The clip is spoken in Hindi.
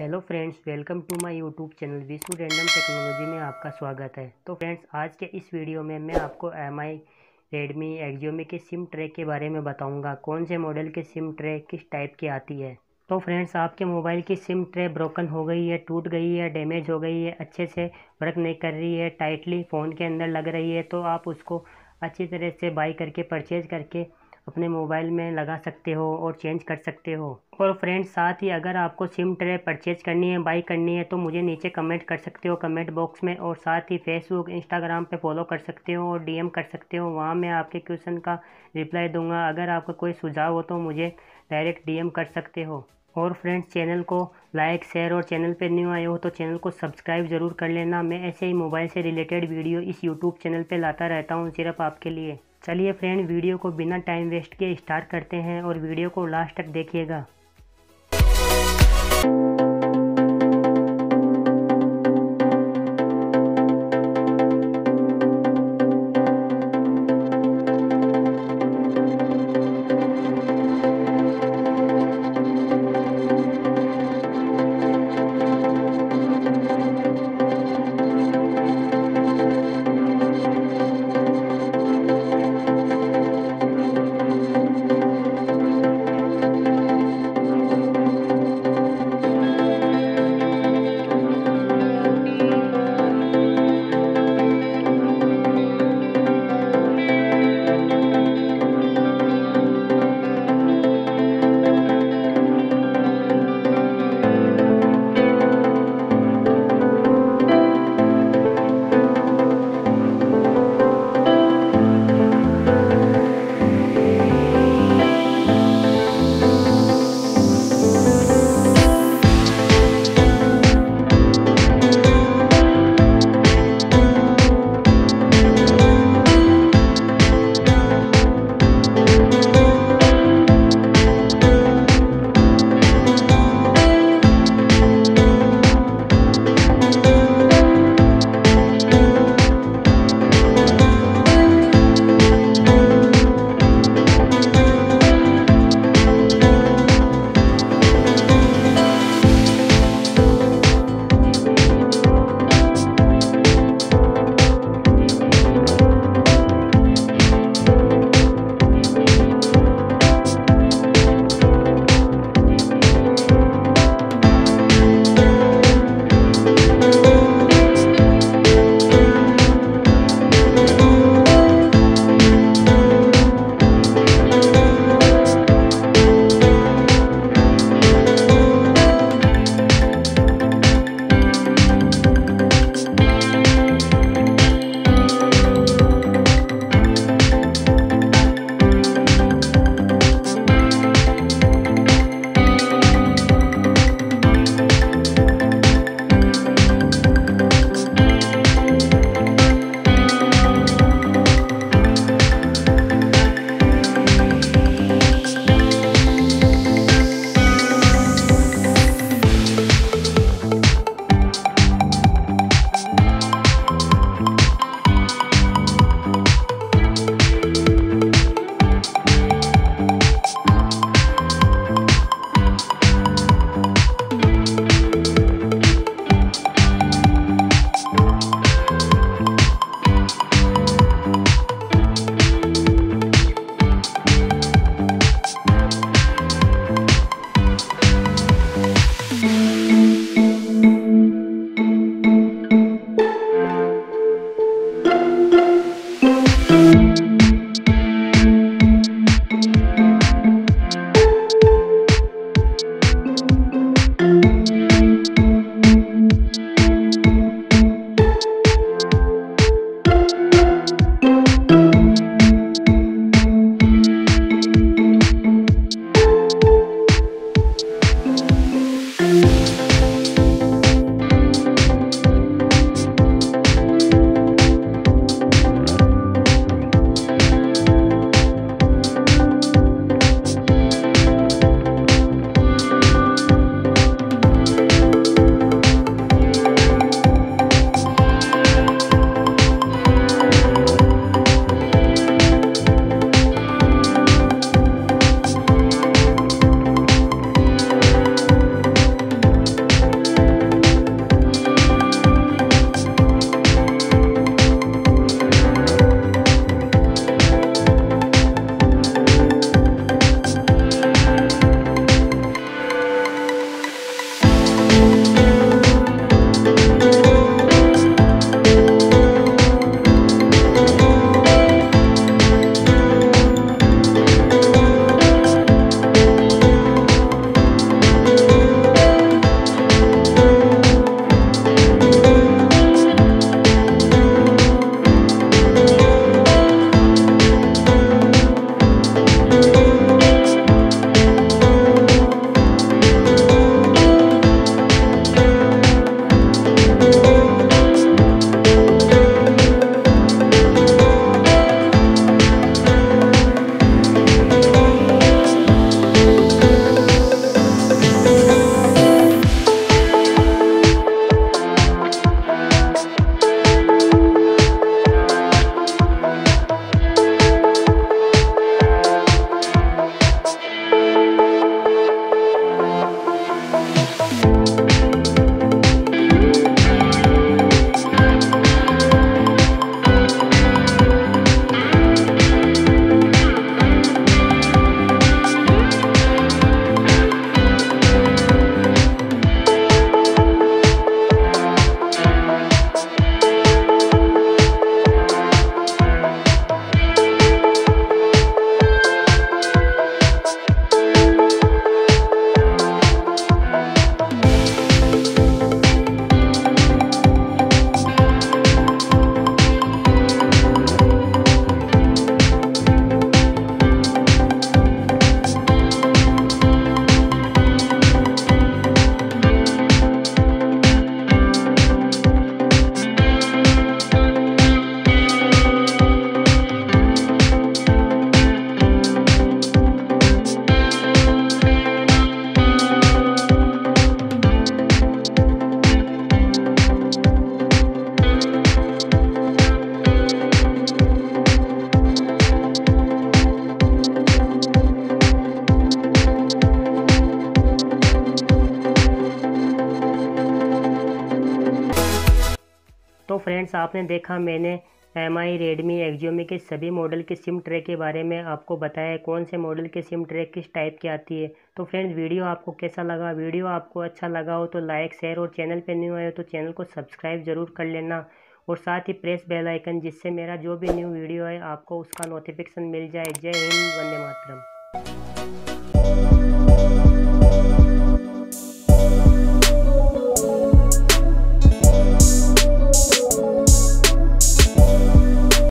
Hello friends, welcome to my YouTube channel Vishnu random technology में आपका स्वागत है। तो फ्रेंड्स, आज के इस वीडियो में मैं आपको एम आई रेडमी एक्जियोमी के सिम ट्रे के बारे में बताऊँगा। कौन से मॉडल के सिम ट्रे किस टाइप की आती है? तो फ्रेंड्स, आपके मोबाइल की सिम ट्रे ब्रोकन हो गई है, टूट गई है, डैमेज हो गई है, अच्छे से वर्क नहीं कर रही है, टाइटली फ़ोन के अंदर लग रही है तो आप उसको अच्छी तरह से बाई करके परचेज़ करके अपने मोबाइल में लगा सकते हो और चेंज कर सकते हो। और फ्रेंड्स, साथ ही अगर आपको सिम ट्रे परचेज करनी है, बाई करनी है तो मुझे नीचे कमेंट कर सकते हो कमेंट बॉक्स में और साथ ही फेसबुक, इंस्टाग्राम पे फॉलो कर सकते हो और डीएम कर सकते हो। वहाँ मैं आपके क्वेश्चन का रिप्लाई दूँगा। अगर आपका कोई सुझाव हो तो मुझे डायरेक्ट डीएम कर सकते हो। और फ्रेंड्स, चैनल को लाइक, शेयर और चैनल पर न्यू आए हो तो चैनल को सब्सक्राइब ज़रूर कर लेना। मैं ऐसे ही मोबाइल से रिलेटेड वीडियो इस यूट्यूब चैनल पर लाता रहता हूँ सिर्फ़ आपके लिए। चलिए फ्रेंड वीडियो को बिना टाइम वेस्ट किए स्टार्ट करते हैं और वीडियो को लास्ट तक देखिएगा। फ्रेंड्स, आपने देखा, मैंने एम आई रेडमी एक्जियोमी के सभी मॉडल के सिम ट्रैक के बारे में आपको बताया है, कौन से मॉडल के सिम ट्रैक किस टाइप की आती है। तो फ्रेंड्स, वीडियो आपको कैसा लगा? वीडियो आपको अच्छा लगा हो तो लाइक शेयर और चैनल पर न्यू आए हो तो चैनल को सब्सक्राइब ज़रूर कर लेना। और साथ ही प्रेस बेल आइकन जिससे मेरा जो भी न्यू वीडियो है आपको उसका नोटिफिकेशन मिल जाए। जय हिंद, वंदे मातरम।